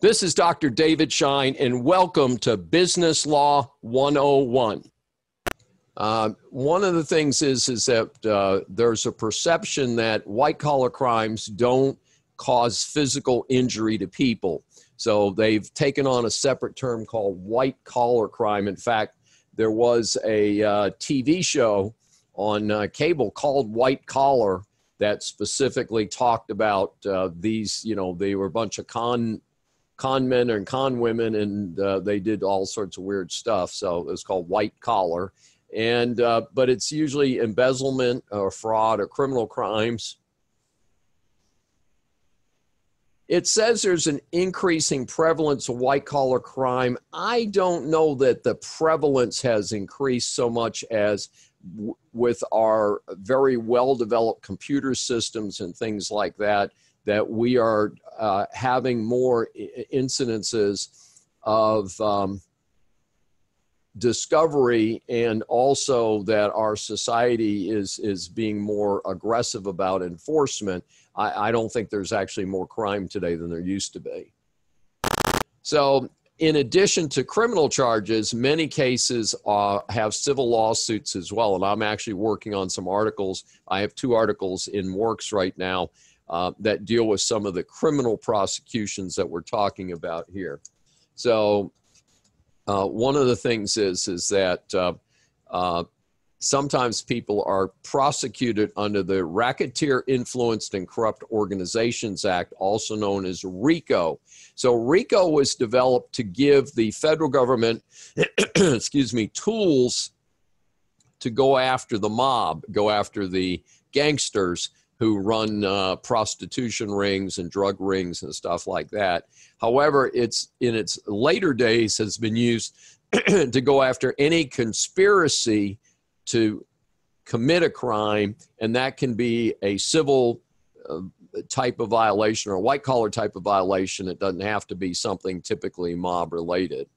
This is Dr. David Schein, and welcome to Business Law 101. Uh, one of the things is is that uh, there's a perception that white collar crimes don't cause physical injury to people. So they've taken on a separate term called white collar crime. In fact, there was a uh, TV show on uh, cable called White Collar that specifically talked about uh, these. You know, they were a bunch of con con men and con women, and uh, they did all sorts of weird stuff. So it was called White Collar, and uh, but it's usually embezzlement or fraud or criminal crimes. It says there's an increasing prevalence of white collar crime. I don't know that the prevalence has increased so much as w- with our very well developed computer systems and things like that that we are uh, having more incidences of um, discovery and also that our society is is being more aggressive about enforcement I, I don't think there's actually more crime today than there used to be. So in addition to criminal charges many cases uh, have civil lawsuits as well and i'm actually working on some articles. I have two articles in works right now uh, that deal with some of the criminal prosecutions that we're talking about here. So, uh, one of the things is is that uh, uh, sometimes people are prosecuted under the Racketeer Influenced and Corrupt Organizations Act, also known as RICO. So, RICO was developed to give the federal government, excuse me, tools to go after the mob, go after the gangsters who run uh, prostitution rings and drug rings and stuff like that. However, it's in its later days has been used to go after any conspiracy to commit a crime, and that can be a civil uh, type of violation or a white collar type of violation. It doesn't have to be something typically mob related.